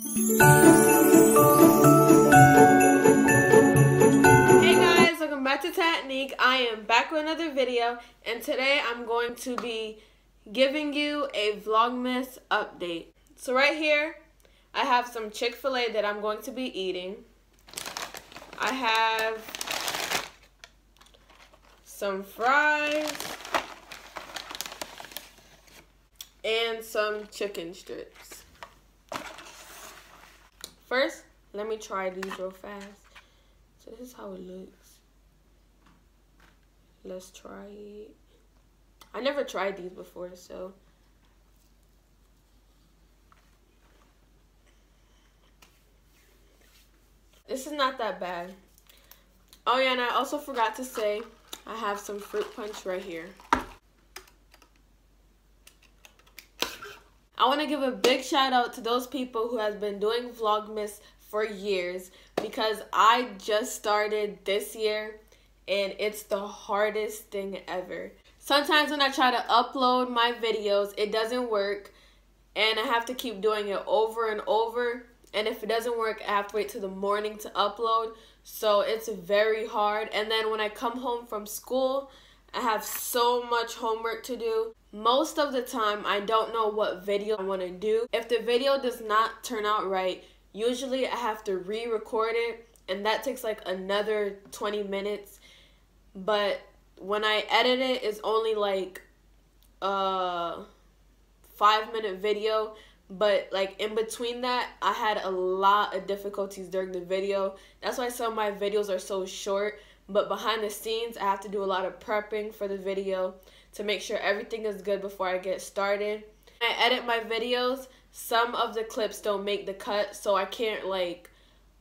Hey guys, welcome back to Tatnique. I am back with another video and today I'm going to be giving you a Vlogmas update. So right here, I have some Chick-fil-A that I'm going to be eating. I have some fries and some chicken strips. First, let me try these real fast. So this is how it looks. Let's try it. I never tried these before, so. This is not that bad. Oh yeah, and I also forgot to say, I have some fruit punch right here. I want to give a big shout out to those people who has been doing Vlogmas for years because I just started this year and it's the hardest thing ever. Sometimes when I try to upload my videos, it doesn't work and I have to keep doing it over and over. And if it doesn't work, I have to wait till the morning to upload. So it's very hard. And then when I come home from school, I have so much homework to do. Most of the time, I don't know what video I want to do. If the video does not turn out right, usually I have to re-record it and that takes like another 20 minutes. But when I edit it, it's only like a five minute video. But like in between that, I had a lot of difficulties during the video. That's why some of my videos are so short. But behind the scenes, I have to do a lot of prepping for the video to make sure everything is good before I get started. When I edit my videos, some of the clips don't make the cut, so I can't like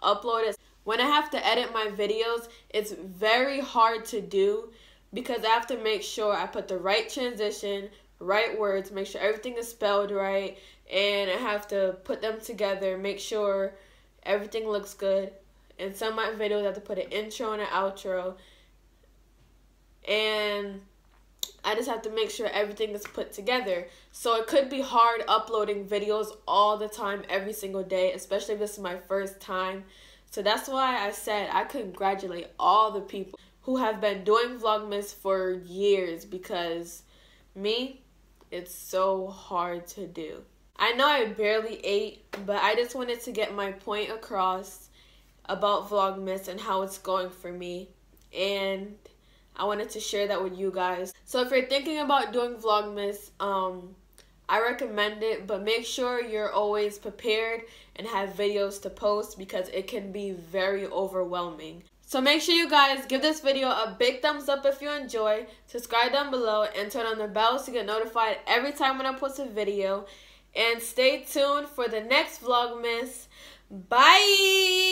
upload it. When I have to edit my videos, it's very hard to do because I have to make sure I put the right transition, right words, make sure everything is spelled right, and I have to put them together, make sure everything looks good. And some of my videos have to put an intro and an outro. And I just have to make sure everything is put together. So it could be hard uploading videos all the time, every single day, especially if this is my first time. So that's why I said I congratulate all the people who have been doing Vlogmas for years because me, it's so hard to do. I know I barely ate, but I just wanted to get my point across about Vlogmas and how it's going for me. And I wanted to share that with you guys. So if you're thinking about doing Vlogmas, um, I recommend it, but make sure you're always prepared and have videos to post because it can be very overwhelming. So make sure you guys give this video a big thumbs up if you enjoy, subscribe down below, and turn on the bell so you get notified every time when I post a video. And stay tuned for the next Vlogmas. Bye!